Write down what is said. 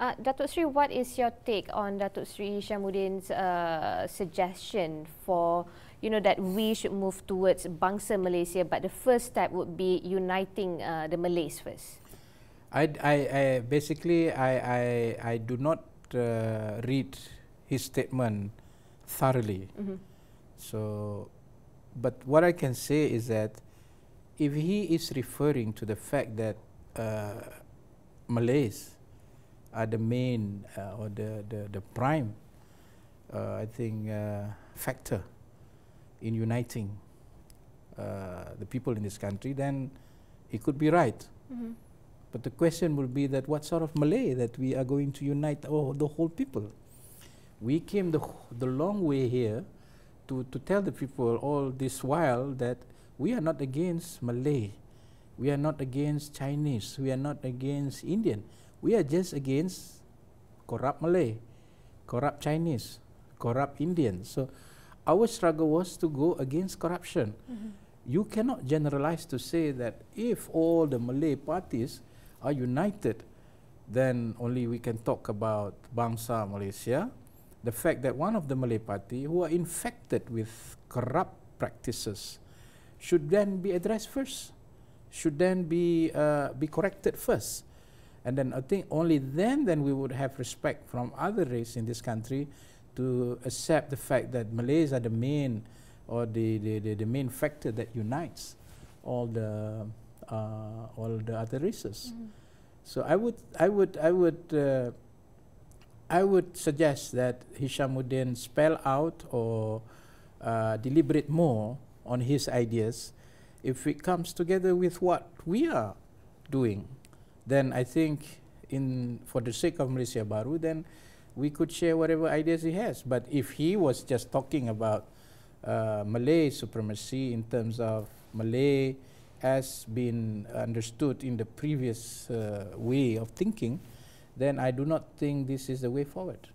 Uh, Datuk Sri, what is your take on Datuk Sri Hishammuddin's uh, suggestion for, you know, that we should move towards Bangsa Malaysia, but the first step would be uniting uh, the Malays first? I, I, I basically I, I, I do not uh, read his statement thoroughly. Mm -hmm. So, but what I can say is that if he is referring to the fact that uh, Malays are the main uh, or the, the, the prime, uh, I think, uh, factor in uniting uh, the people in this country, then it could be right. Mm -hmm. But the question will be that what sort of Malay that we are going to unite oh, the whole people? We came the, the long way here to, to tell the people all this while that we are not against Malay, we are not against Chinese, we are not against Indian we are just against corrupt Malay, corrupt Chinese, corrupt Indians. So our struggle was to go against corruption. Mm -hmm. You cannot generalize to say that if all the Malay parties are united, then only we can talk about Bangsa Malaysia. The fact that one of the Malay party who are infected with corrupt practices should then be addressed first, should then be uh, be corrected first. And then I think only then then we would have respect from other race in this country to accept the fact that Malays are the main or the, the, the, the main factor that unites all the uh, all the other races. Mm. So I would I would I would uh, I would suggest that Hishammuddin spell out or uh, deliberate more on his ideas if it comes together with what we are doing then I think in for the sake of Malaysia Baru, then we could share whatever ideas he has. But if he was just talking about uh, Malay supremacy in terms of Malay as been understood in the previous uh, way of thinking, then I do not think this is the way forward.